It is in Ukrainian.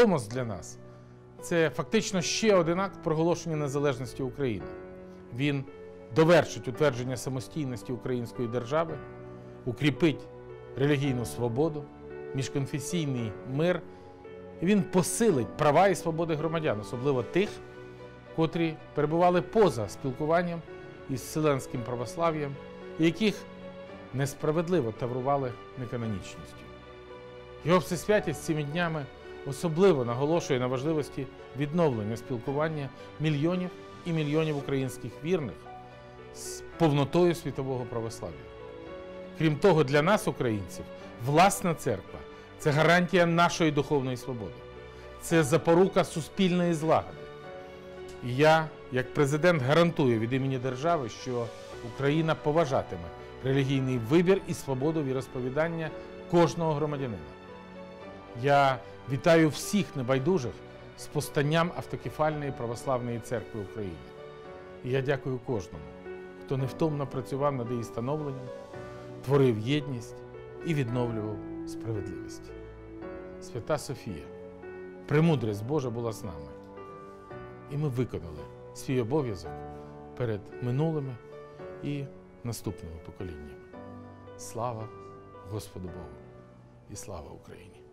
Томос для нас це фактично ще один акт проголошення незалежності України. Він довершить утвердження самостійності української держави, укріпить релігійну свободу, міжконфесійний мир. І він посилить права і свободи громадян, особливо тих, котрі перебували поза спілкуванням із Вселенським православ'ям, яких несправедливо таврували неканонічністю. Його всесвятість цими днями особливо наголошує на важливості відновлення спілкування мільйонів і мільйонів українських вірних з повнотою світового православ'я. Крім того, для нас, українців, власна церква це гарантія нашої духовної свободи, це запорука суспільної злагоди. І я, як президент, гарантую від імені держави, що Україна поважатиме релігійний вибір і свободу віросповідання кожного громадянина. Я вітаю всіх небайдужих з постанням автокефальної православної церкви України. І я дякую кожному, хто невтомно працював над її становленням, творив єдність і відновлював справедливість. Свята Софія, премудрість Божа була з нами. І ми виконали свій обов'язок перед минулими і наступними поколіннями. Слава Господу Богу і слава Україні!